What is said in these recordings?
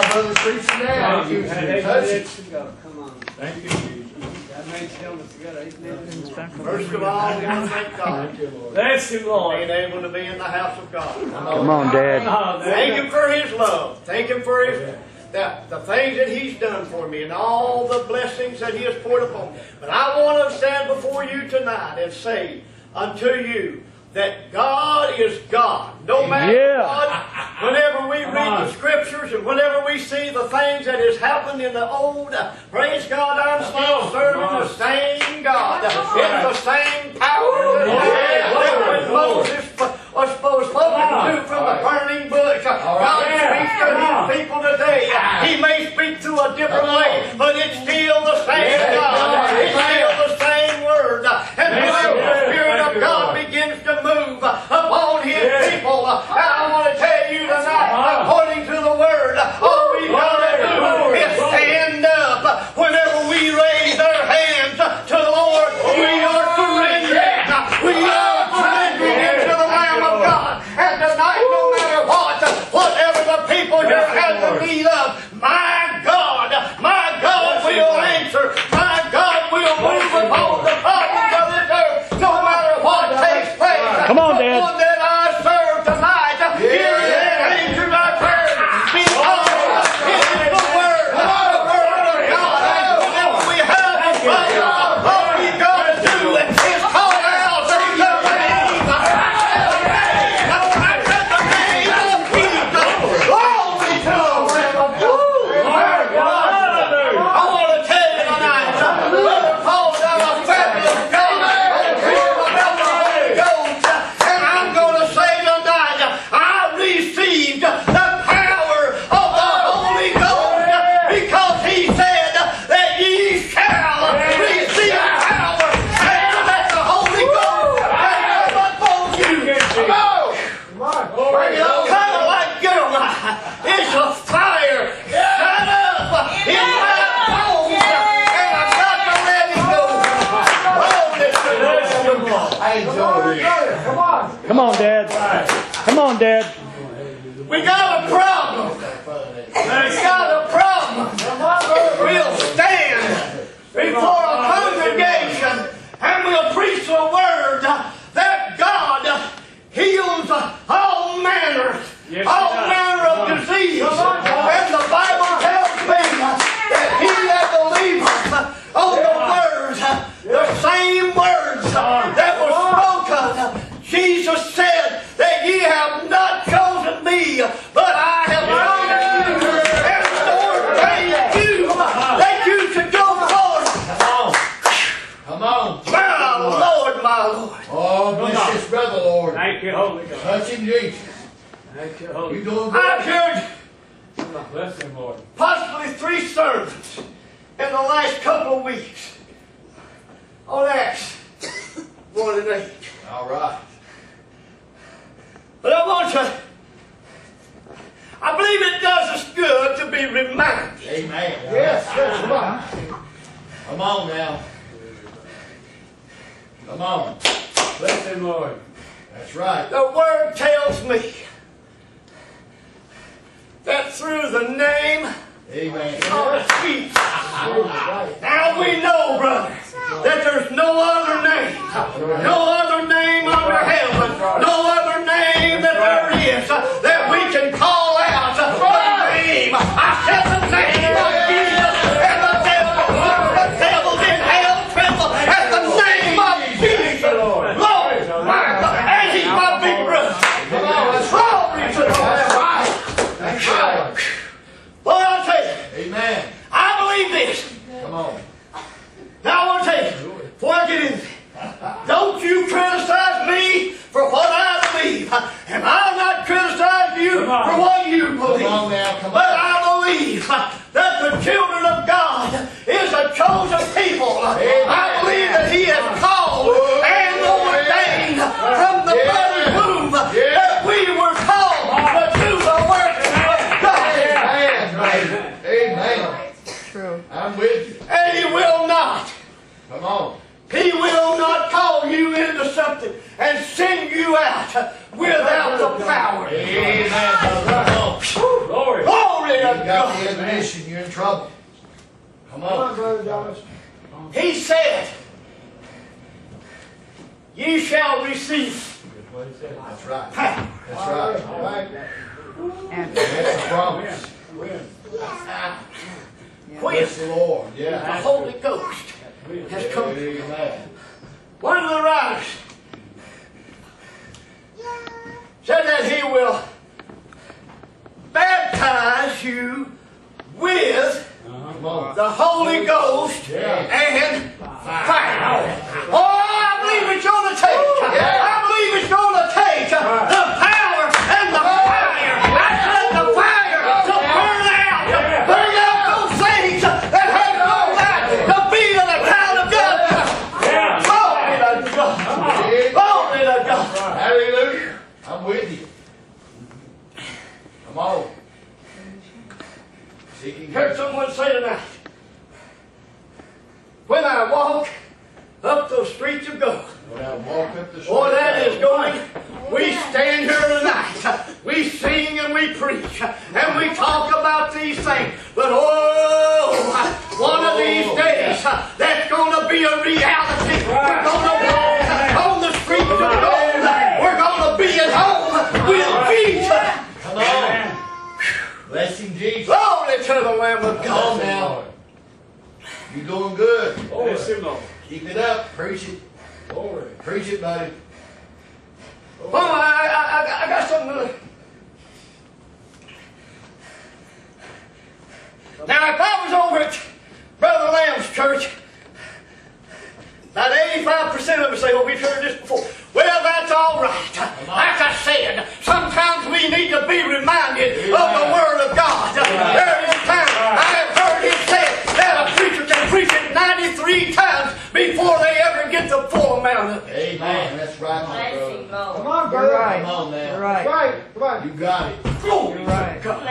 Now, brother, preach it now. Thank you. Touch it. Come on. Thank you, Jesus. That makes them together. First of all, I want to thank God Bless him, for Lord. being able to be in the house of God. Come on, Dad. Thank there Him for His love. Thank Him for His the, the things that He's done for me and all the blessings that He has poured upon me. But I want to stand before you tonight and say unto you that God is God. No matter Yeah. what, whenever we read the scriptures and whenever we see the things that has happened in the old, uh, praise God, I'm still serving the same God. It's the same power that when Moses was supposed to do from the burning bush. God speaks to his people today. He may speak through a different way, We got a problem. We got a problem. We'll stand before a congregation and we'll preach the word that God heals all manner, Yes, all he does. manner of disease. And the Bible tells me that he that believeth on the word, the same words that were spoken, Jesus said that ye have not chosen me, but I have chosen you and ordained you that you should go forth. Come on. My Lord, my Lord. Oh, bless this brother, Lord. Thank you, Holy God. Touch him, Jesus. Thank you, Holy You doing I've good? Ah, heard Bless him, Lord. possibly three sermons in the last couple of weeks on Acts 1 and 8. All right. But I want to, I believe it does us good to be reminded. Amen. Yes, that's right. Come on now. Come on. Bless him, Lord. That's right. The word tells me that through the name Amen. of Jesus. Now we know, brother, that there's no other name, no other name under heaven, no other name that there is you, before I get in, don't you criticize me for what I believe, and I'll not criticize you for what you believe. now. But. I believe that the children of God is a chosen people. I believe that He has called and ordained from the mother's womb that we were called to do the work of God. Amen. Amen. True. I'm with you. And He will not Come on. He will not call you into something and send you out without the power. Amen. brother. Come on. Glory. Glory to Without the God, man. admonition, you're in trouble. Come Come on, on. Brother Thomas. He said, Ye shall receive That's right. power. That's right, right. all right. That's the promise. When? When Bless the Lord. the Holy Ghost has come. Amen. One of the writers said that he will baptize you with on. the Holy Ghost and fire. Oh, I believe it's going to take. I believe it's going to take the power and the fire. I said the fire to burn out, burn out those things that have no right to be in the town of God. Glory to God. Glory to God. Hallelujah. I'm with you. Come on. Seeking Heard someone say tonight, when I walk up those streets of gold, When I walk up the street. Boy, that is going. We stand here tonight. We sing and we preach and we talk about these things. But oh, one of these oh, days, that's going to be a reality. We're going to walk on the streets of gold. We're going to be at home with Jesus. Come on. Bless him, Jesus. Glory to the Lamb of Come on God. now. You're doing good. Bless him, Lord. Keep it up. Preach it. Glory. Preach it, buddy. Well, I, I, I, I got something to. Now, if I was over at Brother Lamb's church, about 85% of us say, well, we've heard this before. Well, that's all right. Like I said, sometimes we need to be reminded of the Word of God. There is time I have heard it said that a preacher can preach it 93 times before they ever get the full amount of it. Amen. That's right, my brother. Come on, brother. Come on now. You're That's right. right. Come on. You got it. Glory right. to God.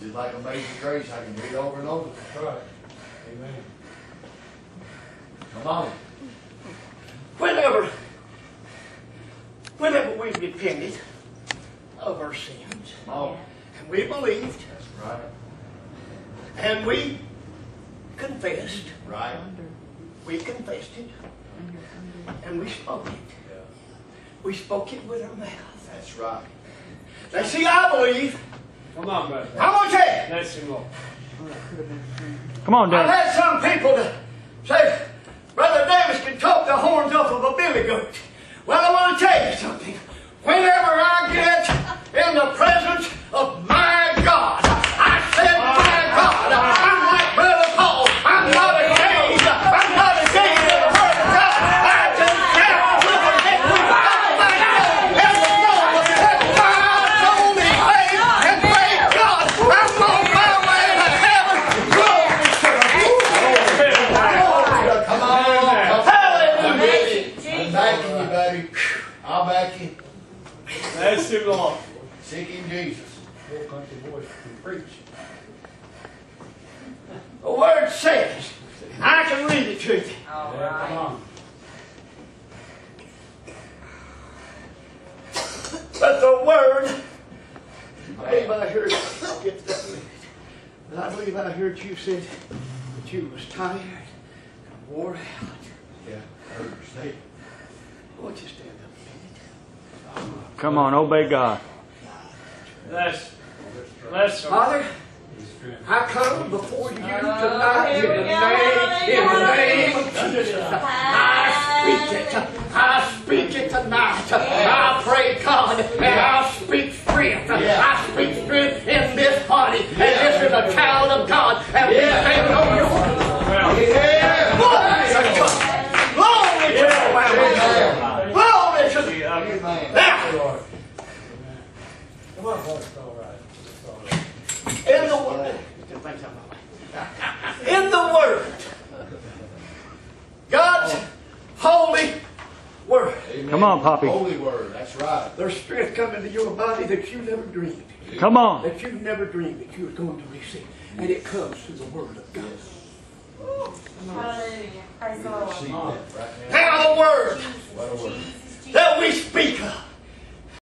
Just like Amazing Grace, I can read over and over. Right. Amen. Come on. Whenever, whenever we repented of our sins, on. and we believed, That's right. and we confessed, Right. we confessed it, and we spoke it. We spoke it with our mouth. That's right. Now, see, I believe, Come on, brother. I'm going to tell you, Bless him, Lord. Come on, Dad. I've had some people to say, Brother Davis can talk the horns off of a billy goat. Well, I want to tell you something. Whenever I get in the presence of I'll back you. Bless him, Lord. Seeking Jesus. Whole country boys can preach. The word says, I can read it to you. All come on. But the word, I believe I heard, I'll get to that minute. But I believe I heard you said that you was tired and wore out. Yeah. I heard you say it. Won't you stand up a minute? Come on, obey God. Bless. Bless him. Father, I come before you uh, tonight Oh, in the name, go. in the name of Jesus. I speak it. I speak it tonight. I pray, God, and I speak strength. I speak strength in this body. And this is a child of God. And we stand on your word. Yeah. Glory to God. Glory to the Lamb of God. Glory to the Amen. Now, Come on, brother. It's all right. It's all right. in the word. In the word. God's holy word. Amen. Come on, Poppy. Holy word. That's right. There's strength coming to your body that you never dreamed. Come on. That you never dreamed that you were going to receive. And it comes through the word of God. Hallelujah. Praise the Lord. Right now. Now the word What a word. Jesus, Jesus, that